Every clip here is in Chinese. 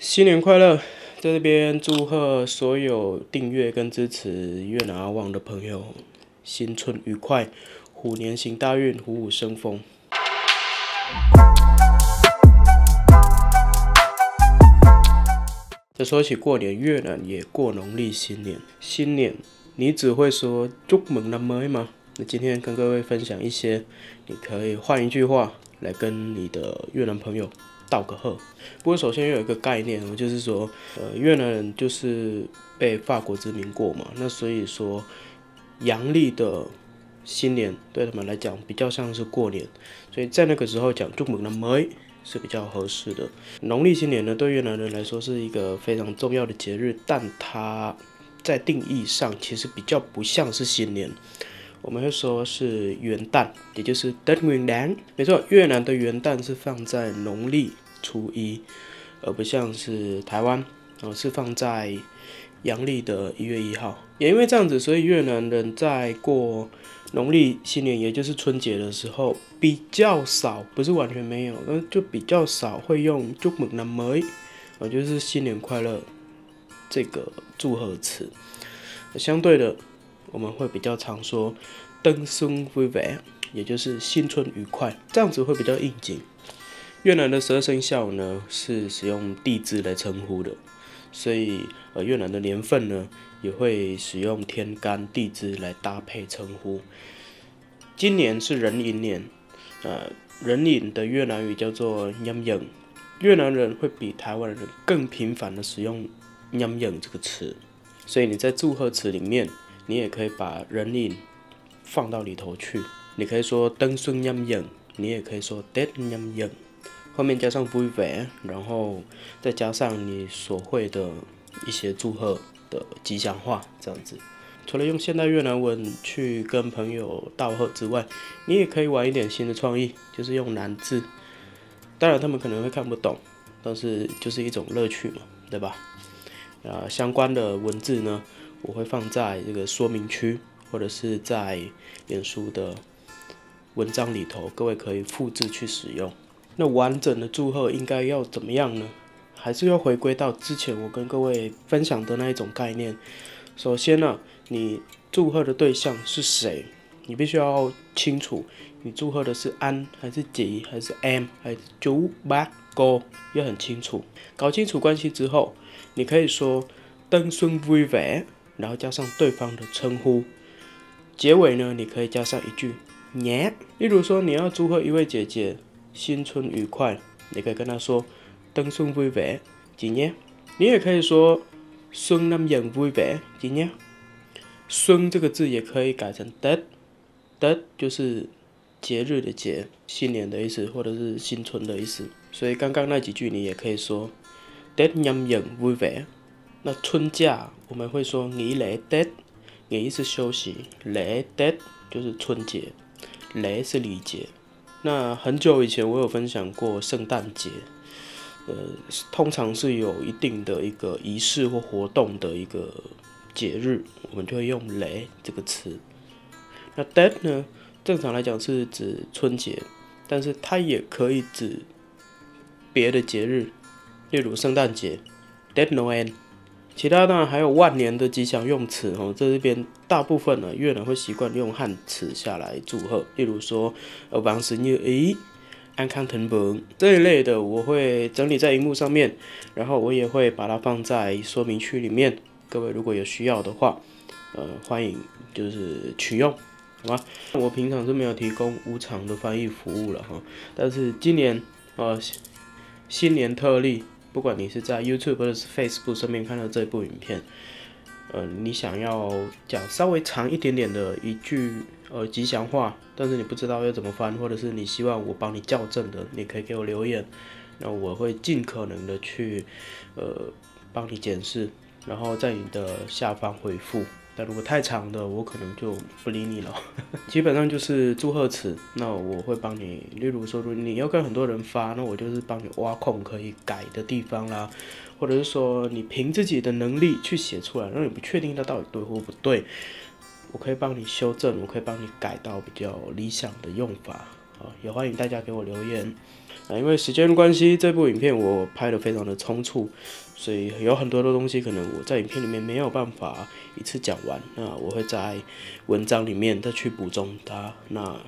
新年快乐！在这边祝贺所有订阅跟支持越南阿旺的朋友，新春愉快，虎年行大运，虎虎生风。再说起过年，越南也过农历新年。新年你只会说祝门那么吗？那今天跟各位分享一些，你可以换一句话来跟你的越南朋友。道个贺，不过首先有一个概念，就是说，呃，越南人就是被法国殖民过嘛，那所以说，阳历的新年对他们来讲比较像是过年，所以在那个时候讲祝福的梅是比较合适的。农历新年呢，对越南人来说是一个非常重要的节日，但它在定义上其实比较不像是新年。我们会说是元旦，也就是 Tết Nguyên đán。没错，越南的元旦是放在农历初一，而不像是台湾，哦是放在阳历的一月一号。也因为这样子，所以越南人在过农历新年，也就是春节的时候，比较少，不是完全没有，那就比较少会用祝福那么，哦就是新年快乐这个祝贺词。相对的。我们会比较常说“登孙 vui vẻ”，也就是新春愉快，这样子会比较应景。越南的十二生肖呢是使用地支来称呼的，所以呃越南的年份呢也会使用天干地支来搭配称呼。今年是壬寅年，呃壬寅的越南语叫做 nhâm dần，越南人会比台湾人更频繁的使用 nhâm dần 这个词，所以你在祝贺词里面。你也可以把人影放到里头去，你可以说登顺音影，你也可以说 dead 音影，后面加上 vui 然后再加上你所会的一些祝贺的吉祥话，这样子。除了用现代越南文去跟朋友道贺之外，你也可以玩一点新的创意，就是用难字。当然他们可能会看不懂，但是就是一种乐趣嘛，对吧？呃，相关的文字呢？我会放在这个说明区，或者是在脸书的文章里头，各位可以复制去使用。那完整的祝贺应该要怎么样呢？还是要回归到之前我跟各位分享的那一种概念。首先呢，你祝贺的对象是谁？你必须要清楚，你祝贺的是安还是吉还是 M 还是九八哥，要很清楚。搞清楚关系之后，你可以说登孙 v。然后加上对方的称呼，结尾呢，你可以加上一句“年”。例如说，你要祝贺一位姐姐新春愉快，你可以跟她说“登春 vui vẻ”，几年？你也可以说“春 năm dần vui vẻ”，几年？“春”这个字也可以改成 “Tết”，“Tết” 就是节日的节，新年的意思，或者是新春的意思。所以刚刚那几句你也可以说 “Tết nhâm dần vui vẻ”。那春假我们会说你来 dead，你是休息，来 dead 就是春节，来是礼节。那很久以前我有分享过圣诞节，呃，通常是有一定的一个仪式或活动的一个节日，我们就会用来这个词。那 dead 呢，正常来讲是指春节，但是它也可以指别的节日，例如圣诞节，dead Noel。其他当然还有万年的吉祥用词哦，在这边大部分呢越南会习惯用汉词下来祝贺，例如说呃万事如意、安康腾鹏这一类的，我会整理在荧幕上面，然后我也会把它放在说明区里面，各位如果有需要的话，呃欢迎就是取用，好吗？我平常是没有提供无偿的翻译服务了哈，但是今年呃新年特例。不管你是在 YouTube 或者是 Facebook 上面看到这部影片，呃，你想要讲稍微长一点点的一句呃吉祥话，但是你不知道要怎么翻，或者是你希望我帮你校正的，你可以给我留言，那我会尽可能的去呃帮你检视，然后在你的下方回复。但如果太长的，我可能就不理你了。基本上就是祝贺词，那我会帮你。例如说，如果你要跟很多人发，那我就是帮你挖空可以改的地方啦，或者是说你凭自己的能力去写出来，让你不确定它到底对或不对，我可以帮你修正，我可以帮你改到比较理想的用法啊。也欢迎大家给我留言。啊，因为时间关系，这部影片我拍的非常的匆促，所以有很多的东西可能我在影片里面没有办法一次讲完，那我会在文章里面再去补充它。那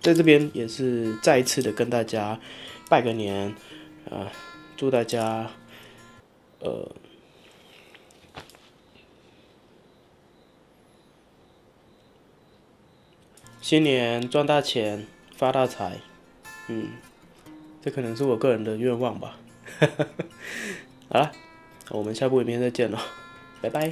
在这边也是再一次的跟大家拜个年，啊，祝大家，呃。新年赚大钱，发大财，嗯，这可能是我个人的愿望吧。好了，我们下部影片再见了，拜拜。